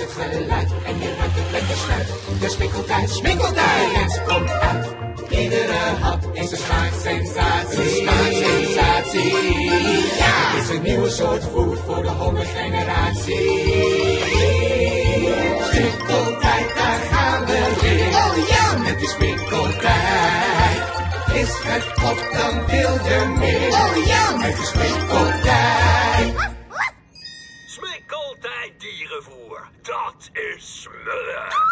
het geluid en je ruikt het lekker snuit. De smikkeltijd, de rens komt uit. Iedere hap is een smaaksensatie. Smaaksensatie. Ja, het is een nieuwe soort food voor de hongerige generatie. Smikkeltijd, daar gaan we weer. Oh ja, met die smikkeltijd. Is het op, dan wil je meer. Oh ja, Smikkeltijd dierenvoer. Dat is smullen.